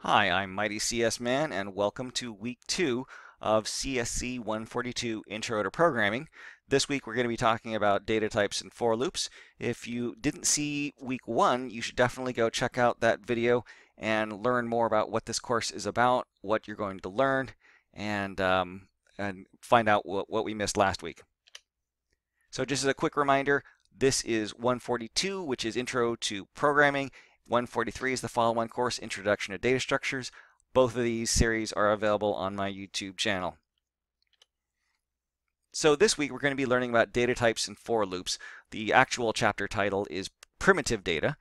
Hi, I'm Mighty CS Man and welcome to week two of CSC 142 Intro to Programming. This week we're going to be talking about data types and for loops. If you didn't see week one, you should definitely go check out that video and learn more about what this course is about, what you're going to learn, and, um, and find out what, what we missed last week. So just as a quick reminder, this is 142, which is Intro to Programming, 143 is the follow-on course, Introduction to Data Structures. Both of these series are available on my YouTube channel. So this week we're going to be learning about data types and for loops. The actual chapter title is Primitive Data.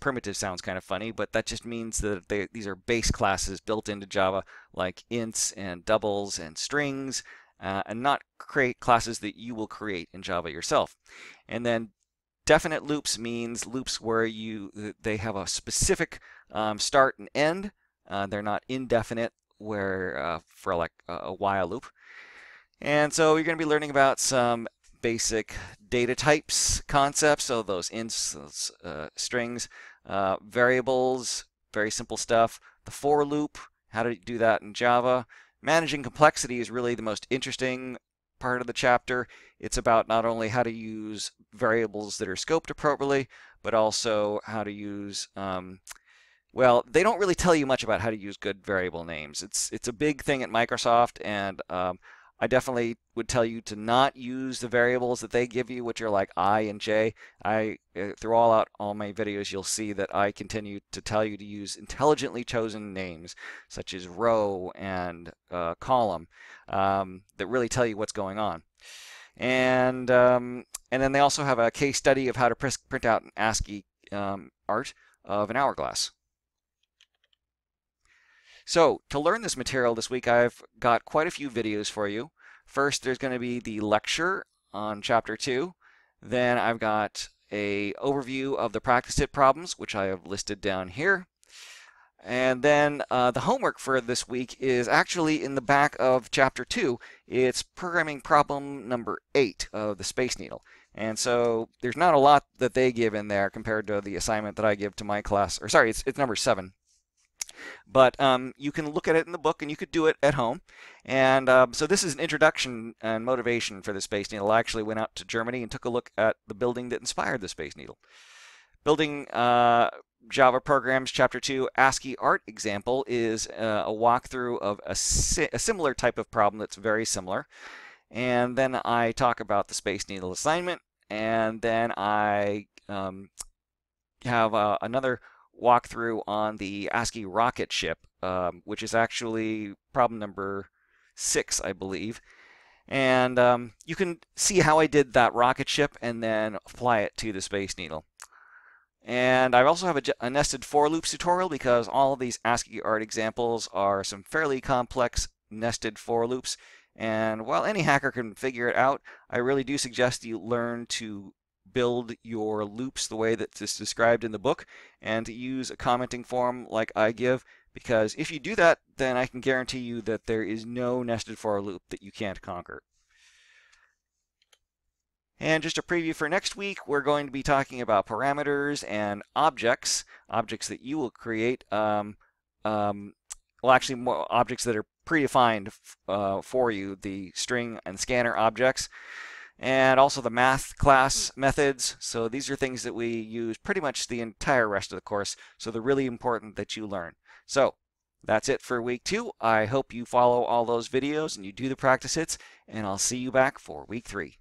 Primitive sounds kind of funny, but that just means that they, these are base classes built into Java like ints and doubles and strings, uh, and not create classes that you will create in Java yourself. And then Definite loops means loops where you they have a specific um, start and end. Uh, they're not indefinite, where uh, for like a while loop. And so you're going to be learning about some basic data types concepts, so those ints, those, uh, strings, uh, variables, very simple stuff. The for loop, how to do that in Java. Managing complexity is really the most interesting part of the chapter. It's about not only how to use variables that are scoped appropriately, but also how to use, um, well, they don't really tell you much about how to use good variable names. It's, it's a big thing at Microsoft, and um, I definitely would tell you to not use the variables that they give you, which are like i and j. I, uh, through all out all my videos, you'll see that I continue to tell you to use intelligently chosen names, such as row and uh, column, um, that really tell you what's going on. And um, and then they also have a case study of how to print out an ASCII um, art of an hourglass. So to learn this material this week, I've got quite a few videos for you. First, there's going to be the lecture on chapter 2. Then I've got a overview of the PracticeIt problems, which I have listed down here. And then uh, the homework for this week is actually in the back of chapter 2. It's programming problem number 8 of the Space Needle. And so there's not a lot that they give in there compared to the assignment that I give to my class. Or sorry, it's, it's number 7. But um, you can look at it in the book and you could do it at home. And um, so this is an introduction and motivation for the Space Needle. I actually went out to Germany and took a look at the building that inspired the Space Needle. Building uh, Java Programs Chapter 2 ASCII Art example is uh, a walkthrough of a, si a similar type of problem that's very similar. And then I talk about the Space Needle assignment, and then I um, have uh, another walkthrough on the ASCII rocket ship, um, which is actually problem number six, I believe. And um, you can see how I did that rocket ship and then apply it to the Space Needle. And I also have a, a nested for loops tutorial because all of these ASCII art examples are some fairly complex nested for loops. And while any hacker can figure it out, I really do suggest you learn to build your loops the way that is described in the book and to use a commenting form like I give because if you do that then I can guarantee you that there is no nested for loop that you can't conquer. And just a preview for next week, we're going to be talking about parameters and objects, objects that you will create, um, um, well actually more objects that are predefined uh, for you, the string and scanner objects and also the math class methods. So these are things that we use pretty much the entire rest of the course. So they're really important that you learn. So that's it for week two. I hope you follow all those videos and you do the PracticeIts, and I'll see you back for week three.